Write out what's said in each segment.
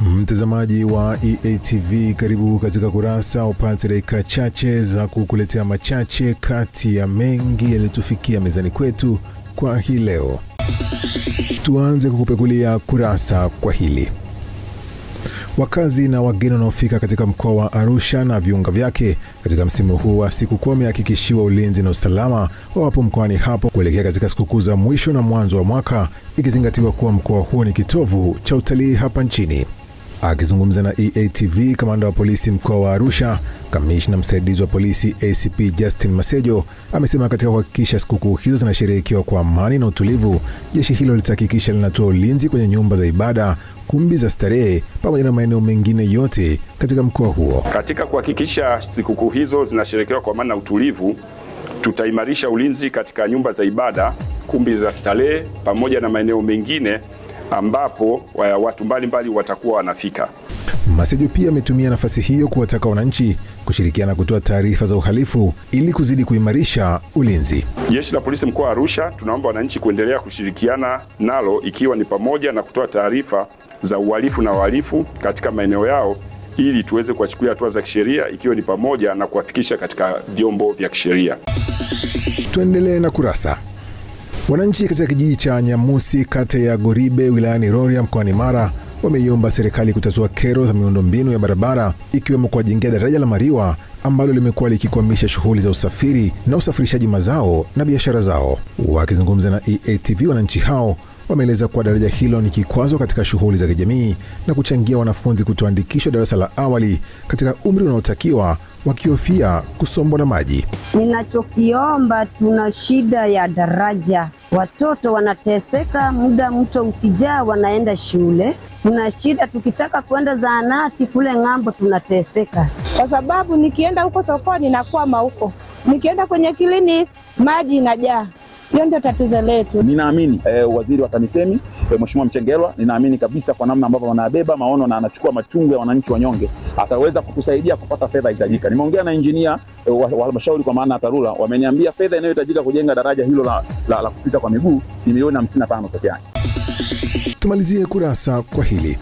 Mtazamaji wa EATV, karibu katika Kurasa, upate dakika chache za kukuletea machache kati ya mengi yaliyotufikia mezani kwetu kwa hii leo. Tuanze kukupekulia kurasa kwa hili. Wakazi na wageni wanaofika katika mkoa wa Arusha na viunga vyake katika msimu huu wa sikukuu wamehakikishiwa ulinzi na usalama wawapo mkoani hapo kuelekea katika sikukuu za mwisho na mwanzo wa mwaka, ikizingatiwa kuwa mkoa huo ni kitovu cha utalii hapa nchini. Akizungumza na EATV, kamanda wa polisi mkoa wa Arusha, kamishna msaidizi wa polisi ACP Justin Masejo amesema katika kuhakikisha sikukuu hizo zinasherehekewa kwa amani na utulivu, jeshi hilo litahakikisha linatoa ulinzi kwenye nyumba za ibada, kumbi za starehe pamoja na maeneo mengine yote katika mkoa huo. Katika kuhakikisha sikukuu hizo zinasherehekewa kwa amani na utulivu, tutaimarisha ulinzi katika nyumba za ibada, kumbi za starehe pamoja na maeneo mengine ambapo watu mbalimbali watakuwa wanafika. Masejo pia ametumia nafasi hiyo kuwataka wananchi kushirikiana kutoa taarifa za uhalifu ili kuzidi kuimarisha ulinzi. Jeshi la Polisi mkoa wa Arusha tunaomba wananchi kuendelea kushirikiana nalo ikiwa ni pamoja na kutoa taarifa za uhalifu na wahalifu katika maeneo yao ili tuweze kuwachukulia hatua za kisheria ikiwa ni pamoja na kuwafikisha katika vyombo vya kisheria. Tuendelee na Kurasa. Wananchi katika kijiji cha Nyamusi kata ya Goribe wilayani Rorya mkoani Mara wameiomba serikali kutatua kero za miundombinu ya barabara ikiwemo kuwajengea daraja la Mariwa ambalo limekuwa likikwamisha shughuli za usafiri na usafirishaji mazao na biashara zao. Wakizungumza na EATV, wananchi hao wameeleza kuwa daraja hilo ni kikwazo katika shughuli za kijamii na kuchangia wanafunzi kutoandikishwa darasa la awali katika umri unaotakiwa wakihofia kusombwa na maji. Ninachokiomba, tuna shida ya daraja, watoto wanateseka, muda mto ukijaa wanaenda shule. Tuna shida, tukitaka kuenda zaanati kule ng'ambo tunateseka, kwa sababu nikienda huko sokoni nakwama huko, nikienda kwenye kilini maji inajaa. Hiyo ndio tatizo letu. Ninaamini eh, waziri wa TAMISEMI eh, Mheshimiwa Mchengerwa, ninaamini kabisa kwa namna ambavyo wanabeba maono na anachukua machungu ya wananchi wanyonge, ataweza kutusaidia kupata fedha hitajika. Nimeongea na injinia eh, wa halmashauri kwa maana ya TARURA, wameniambia fedha inayohitajika kujenga daraja hilo la, la, la kupita kwa miguu ni milioni hamsini na tano peke yake. Tumalizie Kurasa kwa hili.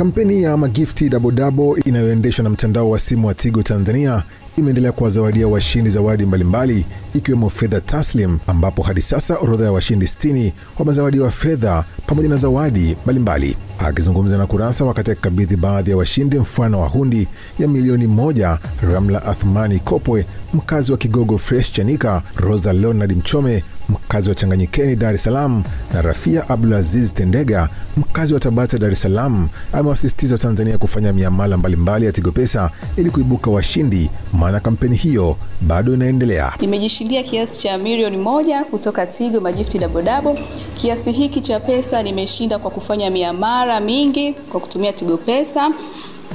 Kampeni ya magifti dabodabo inayoendeshwa na mtandao wa simu wa Tigo Tanzania imeendelea kuwazawadia washindi zawadi mbalimbali ikiwemo fedha taslim, ambapo hadi sasa orodha ya washindi 60 wamezawadiwa fedha pamoja na zawadi mbalimbali. Akizungumza na Kurasa wakati akikabidhi baadhi ya washindi mfano wa hundi ya milioni moja, Ramla Athmani Kopwe mkazi wa Kigogo Fresh Chanika, Rosa Leonard Mchome mkazi wa Changanyikeni Dar es Salaam na Rafia Abdulaziz Tendega mkazi wa Tabata Dar es Salaam amewasisitiza Watanzania kufanya miamala mbalimbali ya Tigo Pesa ili kuibuka washindi, maana kampeni hiyo bado inaendelea. Nimejishindia kiasi cha milioni moja kutoka Tigo Magifti Dabodabo. Kiasi hiki cha pesa nimeshinda kwa kufanya miamala mingi kwa kutumia Tigo Pesa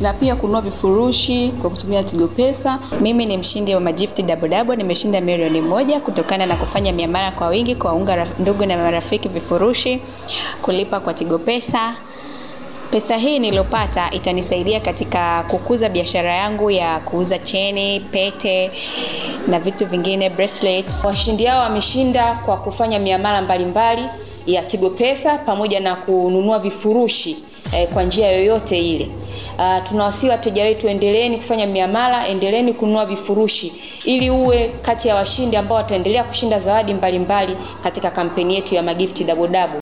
na pia kununua vifurushi kwa kutumia Tigo Pesa. Mimi ni mshindi wa Magifti Dabodabo, nimeshinda milioni moja kutokana na kufanya miamala kwa wingi, kwa unga ndugu na marafiki vifurushi, kulipa kwa Tigo Pesa. Pesa hii niliyopata itanisaidia katika kukuza biashara yangu ya kuuza cheni, pete na vitu vingine, bracelets. Washindi hao wameshinda kwa kufanya miamala mbalimbali ya Tigo Pesa pamoja na kununua vifurushi eh, kwa njia yoyote ile. Uh, tunawasihi wateja wetu, endeleeni kufanya miamala, endeleeni kununua vifurushi ili uwe kati ya washindi ambao wataendelea kushinda zawadi mbalimbali mbali katika kampeni yetu ya magifti dabodabo.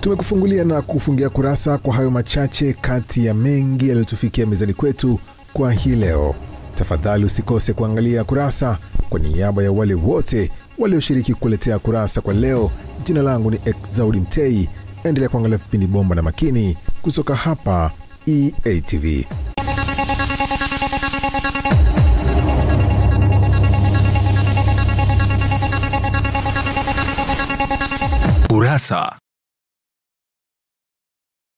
Tumekufungulia na kufungia kurasa kwa hayo machache kati ya mengi yaliyotufikia mezani kwetu kwa hii leo. Tafadhali usikose kuangalia kurasa. Kwa niaba ya wale wote walioshiriki kukuletea kurasa kwa leo, jina langu ni Exaudi Mtei. Endelea kuangalia vipindi bomba na makini kutoka hapa EATV. Kurasa.